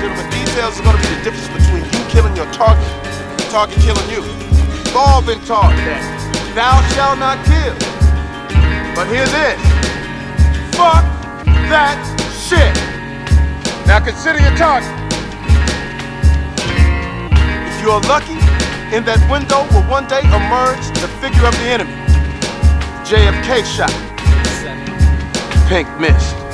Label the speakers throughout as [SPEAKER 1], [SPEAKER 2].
[SPEAKER 1] gentlemen, details are gonna be the difference between you killing your target and target killing you. We've all been taught that thou shalt not kill. But hear this. Fuck that shit. Now consider your target. If you are lucky, in that window will one day emerge the figure of the enemy. JFK shot. Pink mist.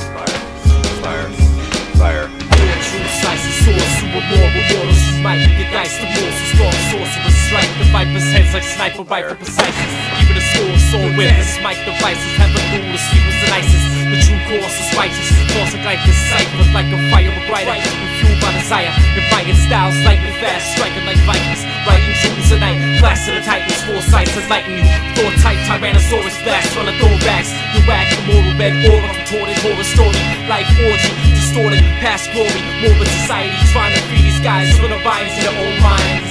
[SPEAKER 2] Source, super more waters Smite, the dice, the moves, the storm, sorcerer Strike. The viper's heads like sniper rifle preciseness Even the sword, sword with the smite devices Have a rule, the sweepers and ices. The true course is righteous. Tossing like the cipher, like a fire brighter. Fueled by desire, defiant styles Lightning fast, striking like vikings. Writing truths at night, class of the titans. Foresights enlighten you, thought tight Tyrannosaurus blast on the thorax You whack the moral bed, aura contorted Horror story, life orgy Distorted, past glory Morbid society trying to free these guys From the vines in their own minds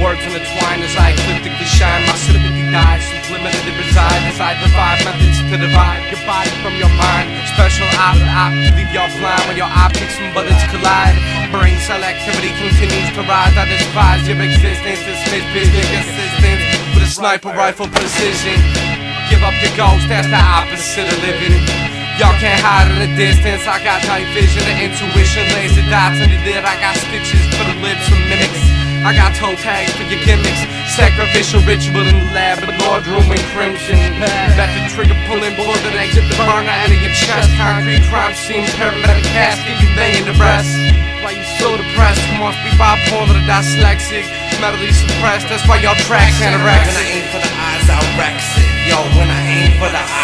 [SPEAKER 3] Words intertwine as I ecliptically shine. My sympathy dies, subliminally reside as I divide methods to divide your body from your mind. Special op to leave y'all blind when your optics and bullets collide. Brain cell activity continues to rise. I despise your existence, dismiss big assistance with a sniper rifle precision. Give up your ghost, that's the opposite of living. Y'all can't hide in the distance. I got night vision and intuition. Laser dots under there. I got stitches for the lips of mimics. I got toe tags for your gimmicks. Sacrificial ritual in the lab, but Lordru in crimson. Back the trigger pulling bullet that exit the burner out of your chest. Concrete crime scene, paramedic casket, you lay in the rest. Why you so depressed? You must be bipolar dyslexic. Mentally suppressed, that's why y'all tracks
[SPEAKER 4] When I aim for the eyes, I wreck it. Yo, when I aim for the eyes,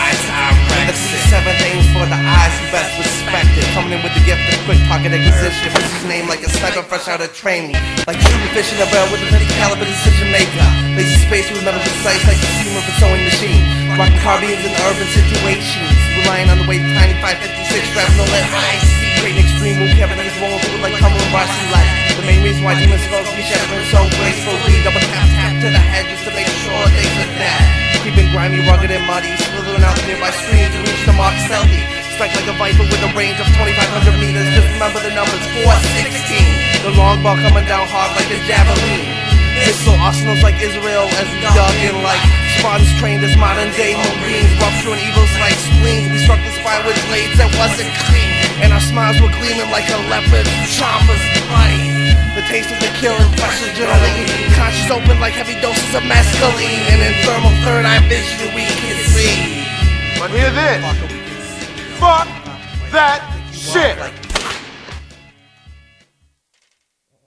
[SPEAKER 4] gift of quick pocket acquisition. Puts his name like a sniper fresh out of training. Like shooting fish in a barrel with a 50 caliber decision maker. Lazy space with metal precise like the seam of a sewing machine. Rocking carbines in urban situations. Relying on the of tiny 556 straps, no let eyes see. Creating extreme move, Kevin and his through it like Cumberland Russian light. The main reason why demon skulls be shattering so gracefully. Double tap tap to the head just to make sure they fit that. Keeping grimy, rugged, and muddy, slithering out nearby streams to reach the mark stealthy. Strike like a viper with a range of 2,500 meters. Just remember the numbers 416. The long ball coming down hard like a javelin. Pistol arsenals like Israel as we dug in like Spartans trained as modern day Marines. Rupturing evils like spleens. We struck the spine with blades that wasn't clean. And our smiles were gleaming like a leopard chomper's bite. The taste of the killing, fresh adrenaline. Conscious open like heavy doses of mescaline. And in thermal third eye vision we can see.
[SPEAKER 1] But hear this fuck